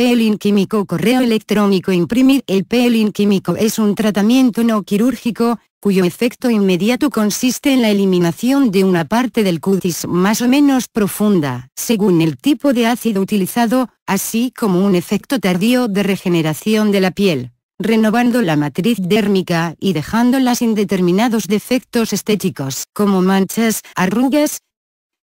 peeling químico correo electrónico imprimir. El peeling químico es un tratamiento no quirúrgico, cuyo efecto inmediato consiste en la eliminación de una parte del cutis más o menos profunda, según el tipo de ácido utilizado, así como un efecto tardío de regeneración de la piel, renovando la matriz dérmica y dejándola sin determinados defectos estéticos, como manchas, arrugas.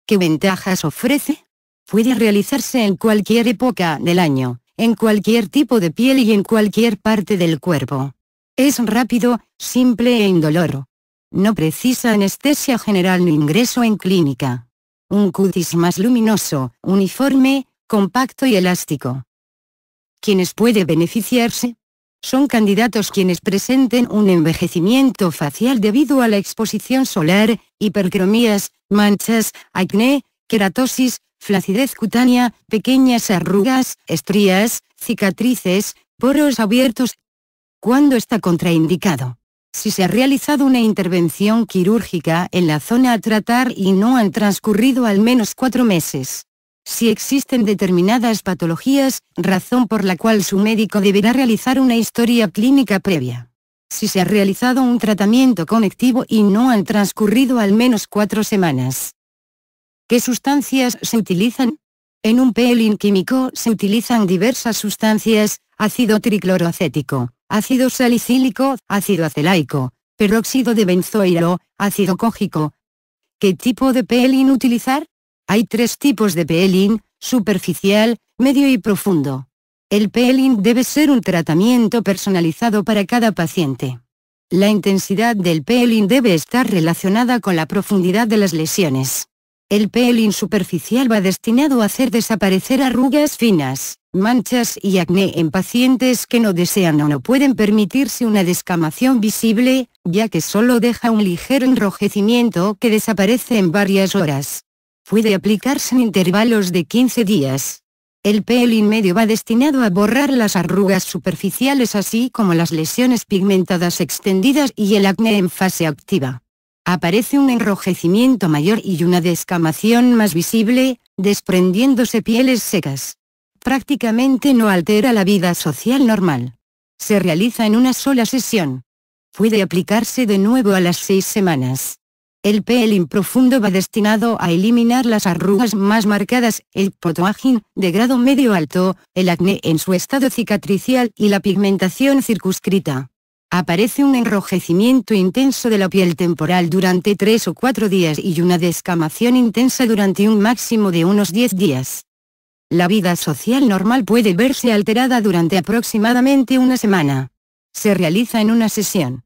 ¿Qué ventajas ofrece? Puede realizarse en cualquier época del año, en cualquier tipo de piel y en cualquier parte del cuerpo. Es rápido, simple e indoloro. No precisa anestesia general ni ingreso en clínica. Un cutis más luminoso, uniforme, compacto y elástico. ¿Quiénes puede beneficiarse? Son candidatos quienes presenten un envejecimiento facial debido a la exposición solar, hipercromías, manchas, acné, queratosis, flacidez cutánea, pequeñas arrugas, estrías, cicatrices, poros abiertos, ¿Cuándo está contraindicado? Si se ha realizado una intervención quirúrgica en la zona a tratar y no han transcurrido al menos cuatro meses. Si existen determinadas patologías, razón por la cual su médico deberá realizar una historia clínica previa. Si se ha realizado un tratamiento conectivo y no han transcurrido al menos cuatro semanas. ¿Qué sustancias se utilizan? En un peeling químico se utilizan diversas sustancias, ácido tricloroacético, ácido salicílico, ácido acelaico, peróxido de benzoilo, ácido cógico. ¿Qué tipo de peeling utilizar? Hay tres tipos de peeling, superficial, medio y profundo. El peeling debe ser un tratamiento personalizado para cada paciente. La intensidad del peeling debe estar relacionada con la profundidad de las lesiones. El peeling superficial va destinado a hacer desaparecer arrugas finas, manchas y acné en pacientes que no desean o no pueden permitirse una descamación visible, ya que solo deja un ligero enrojecimiento que desaparece en varias horas. Puede aplicarse en intervalos de 15 días. El peeling medio va destinado a borrar las arrugas superficiales así como las lesiones pigmentadas extendidas y el acné en fase activa aparece un enrojecimiento mayor y una descamación más visible, desprendiéndose pieles secas. Prácticamente no altera la vida social normal. Se realiza en una sola sesión. Puede aplicarse de nuevo a las seis semanas. El peeling profundo va destinado a eliminar las arrugas más marcadas, el potoagin, de grado medio alto, el acné en su estado cicatricial y la pigmentación circunscrita. Aparece un enrojecimiento intenso de la piel temporal durante 3 o 4 días y una descamación intensa durante un máximo de unos 10 días. La vida social normal puede verse alterada durante aproximadamente una semana. Se realiza en una sesión.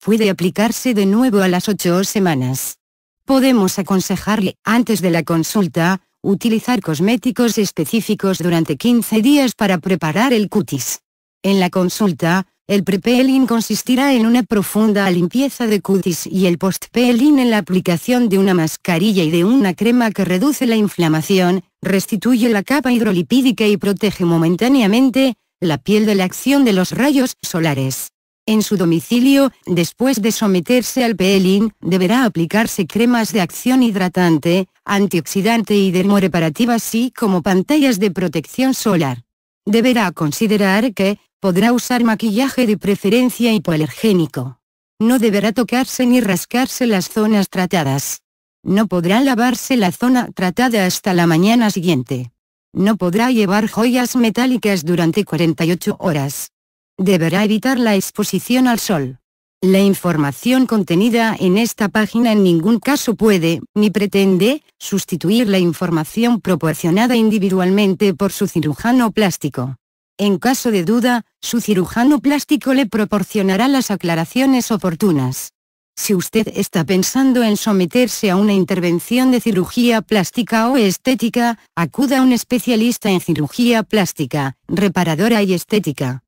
Puede aplicarse de nuevo a las 8 semanas. Podemos aconsejarle, antes de la consulta, utilizar cosméticos específicos durante 15 días para preparar el cutis. En la consulta, el pre-peeling consistirá en una profunda limpieza de cutis y el post-peeling en la aplicación de una mascarilla y de una crema que reduce la inflamación, restituye la capa hidrolipídica y protege momentáneamente la piel de la acción de los rayos solares. En su domicilio, después de someterse al peeling, deberá aplicarse cremas de acción hidratante, antioxidante y dermoreparativa así como pantallas de protección solar. Deberá considerar que, podrá usar maquillaje de preferencia hipoalergénico. No deberá tocarse ni rascarse las zonas tratadas. No podrá lavarse la zona tratada hasta la mañana siguiente. No podrá llevar joyas metálicas durante 48 horas. Deberá evitar la exposición al sol. La información contenida en esta página en ningún caso puede, ni pretende, sustituir la información proporcionada individualmente por su cirujano plástico. En caso de duda, su cirujano plástico le proporcionará las aclaraciones oportunas. Si usted está pensando en someterse a una intervención de cirugía plástica o estética, acuda a un especialista en cirugía plástica, reparadora y estética.